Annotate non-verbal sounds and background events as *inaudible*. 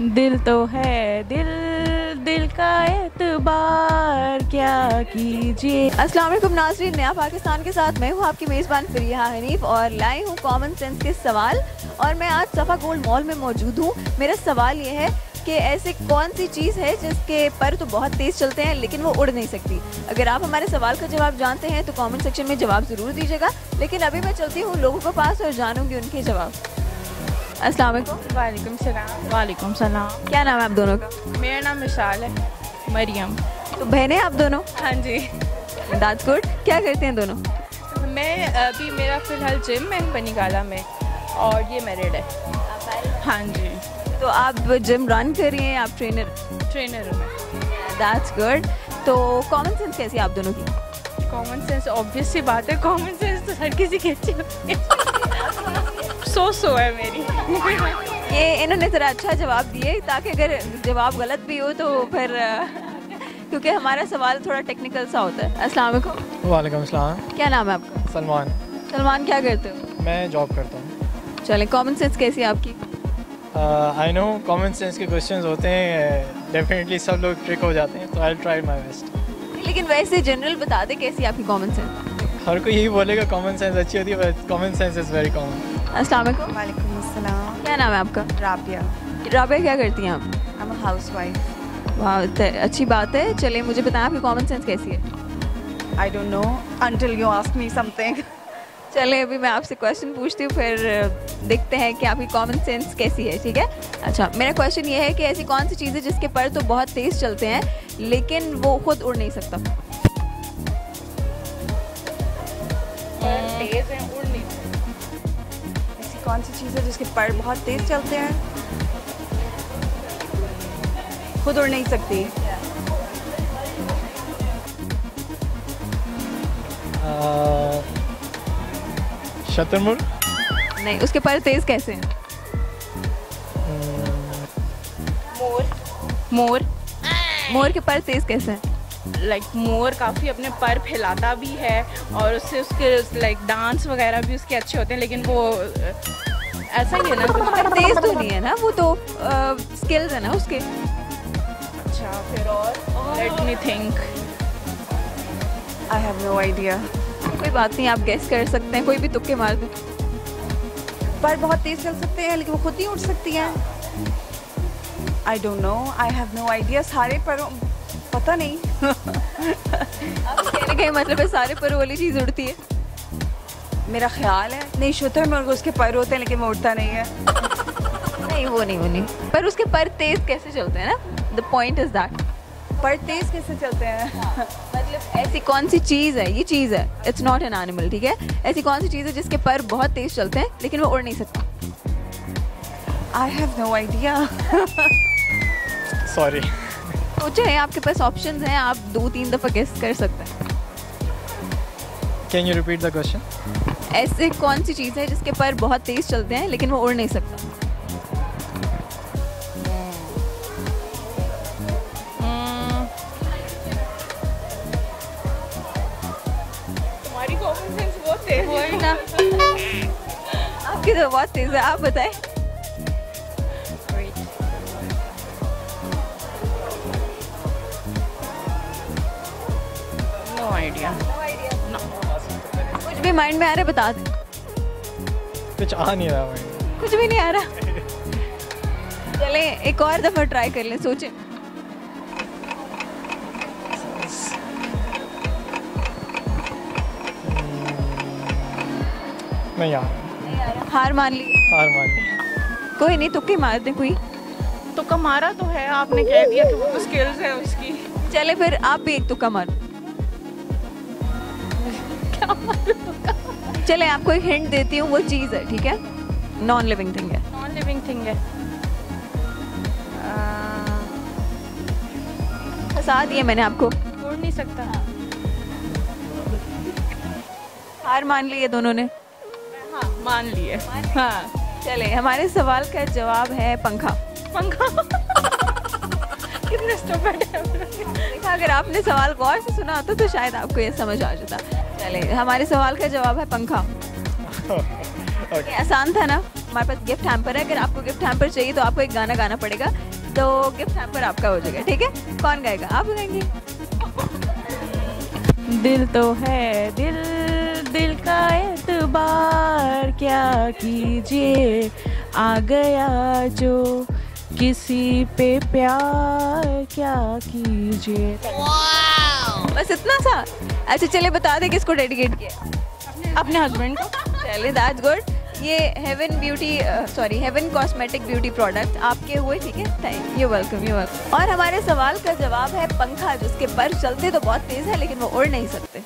दिल तो है, दिल दिल का एतबार, क्या कीजिए? अस्सलाम वालेकुम नाजरीन नया पाकिस्तान के साथ, मैं हूँ आपकी मेज़बान फरिया हनीफ और लाई हूँ कॉमन सेंस के सवाल। और मैं आज सफ़ा गोल्ड मॉल में मौजूद हूँ। मेरा सवाल ये है कि ऐसे कौन सी चीज़ है जिसके पर तो बहुत तेज़ चलते हैं, लेकिन वो उड़ नहीं सकती? अगर आप हमारे सवाल का जवाब जानते हैं तो कमेंट सेक्शन में जवाब ज़रूर दीजिएगा। लेकिन अभी मैं चलती हूँ लोगों के पास और जानूँगी उनके जवाब। अस्सलाम वालेकुम वालेकुम सलाम वालेकुम सलाम क्या नाम है आप दोनों का मेरा नाम विशाल है मरियम तो बहनें आप दोनों हाँ जी गुड क्या करते हैं दोनों मैं अभी मेरा फ़िलहाल जिम है बनीगाला में और ये मेरिड है हाँ जी तो आप जिम रन कर रही हैं आप ट्रेनर ट्रेनर हूँ मैं दैट्स गुड तो कॉमन सेंस कैसी है आप दोनों की कॉमन सेंस ऑब्वियस सी बात है कॉमन सेंस तो हर किसी की अच्छी है सो सो है मेरी। ये इन्होंने ज़रा अच्छा जवाब दिए ताकि अगर जवाब गलत भी हो तो फिर क्योंकि हमारा सवाल थोड़ा टेक्निकल सा होता है। अस्सलाम वालेकुम। वालेकुम सलाम क्या नाम है आपका? सलमान। सलमान क्या करते हो? मैं जॉब करता हूँ। चलें कॉमन सेंस कैसी है आपकी? आई नो कॉमन सेंस के क्वेश्चंस होते हैं डेफिनेटली सब लोग ट्रिक हो जाते हैं तो आई ट्राई माय बेस्ट लेकिन वैसे जनरल बता दे कैसी आपकी कॉमन सेंस हर कोई यही बोलेगा कॉमन सेंस अच्छी होती है but common sense is very common अस्सलाम वालेकुम वालेकुम अस्सलाम क्या नाम है आपका? राबिया। राबिया क्या करती हैं आप? हाउस वाइफ वाह अच्छी बात है। चलिए मुझे बताएँ आपकी कॉमन सेंस कैसी है? I don't know until you ask me something चले अभी मैं आपसे क्वेश्चन पूछती हूँ फिर देखते हैं कि आपकी कॉमन सेंस कैसी है ठीक है? अच्छा मेरा क्वेश्चन ये है कि ऐसी कौन सी चीज़ है जिसके पर तो बहुत तेज़ चलते हैं लेकिन वो खुद उड़ नहीं सकता? तेज़ है उड़ कौन सी चीज़ है जिसके पर बहुत तेज चलते हैं? खुद उड़ नहीं सकती। शतरमुर्ग? नहीं उसके पर तेज़ कैसे हैं? मोर। मोर? मोर के पैर तेज़ कैसे हैं? लाइक मोर काफ़ी अपने पर फैलाता भी है और उससे उसके लाइक डांस वगैरह भी उसके अच्छे होते हैं लेकिन वो ऐसा ही है ना कुछ तेज़ तो नहीं है ना वो तो स्किल्स है ना उसके। अच्छा फिर और? Let me think I have no idea कोई बात नहीं आप गेस कर सकते हैं कोई भी तुक्के मार दें। पर बहुत तेज चल सकते हैं लेकिन वो खुद नहीं उठ सकती हैं। I don't know I have no idea सारे पर पता नहीं। कहने का मतलब है सारे पर वाली चीज़ उड़ती है। मेरा ख्याल है। नहीं शुतुरमुर्ग उसके पर होते हैं लेकिन वो उड़ता नहीं है। नहीं वो नहीं वो नहीं। पर उसके पर तेज़ कैसे चलते हैं ना? द पॉइंट इज़ दैट पर तेज कैसे चलते हैं? मतलब ऐसी कौन सी चीज़ है? ये चीज़ है। इट्स नॉट एन एनिमल ठीक है? ऐसी कौन सी चीज़ है जिसके पर बहुत तेज चलते हैं लेकिन वो उड़ नहीं सकता? I have no idea sorry सोचे हैं आपके पास ऑप्शन हैं आप दो तीन दफ़ा गेस कर सकते हैं। Can you repeat the question ऐसे कौन सी चीज़ है जिसके पर बहुत तेज चलते हैं लेकिन वो उड़ नहीं सकता? तुम्हारी बहुत तेज वही आपकी तो बहुत तेज़ है आप बताएँ। आइडिया कुछ भी माइंड में आ रहा है बता दें। कुछ आ नहीं रहा भाई कुछ भी नहीं आ रहा। *laughs* चले एक और दफ़ा ट्राई कर लें सोचें। नहीं यार हार मान ली। हार मान ली। कोई नहीं तुक्के मार दें कोई। तो कमारा तो है आपने कह दिया कि वो तो स्किल्स है उसकी। चले फिर आप भी एक तुक्का मारो। चले आपको एक हिंट देती हूँ वो चीज़ है ठीक है? नॉन लिविंग थिंग है। नॉन लिविंग थिंग है फंसा दिए मैंने आपको। उड़ नहीं सकता। हार मान ली है दोनों ने। हाँ मान लिए। हाँ। चले हमारे सवाल का जवाब है पंखा। पंखा। कितने स्टूपिड है। देखा अगर आपने सवाल गौर से सुना होता तो शायद आपको ये समझ आ जाता। चले। हमारे सवाल का जवाब है पंखा। *laughs* ओके ये आसान था ना? हमारे पास गिफ्ट हैम्पर है। अगर आपको गिफ्ट हैम्पर चाहिए तो आपको एक गाना गाना पड़ेगा। तो गिफ्ट हैम्पर आपका हो जाएगा ठीक है? कौन गाएगा? आप गाएँगे। दिल तो है दिल दिल का एतबार क्या कीजिए? आ गया जो किसी पे प्यार क्या कीजिए? बस इतना सा अच्छा चले बता दे किसको डेडिकेट किया अपने हस्बैंड को। चले दैट्स गुड ये heaven beauty sorry heaven cosmetic beauty product आपके हुए ठीक है? Thank you welcome you welcome और हमारे सवाल का जवाब है पंखा जिसके पर चलते तो बहुत तेज है लेकिन वो उड़ नहीं सकते।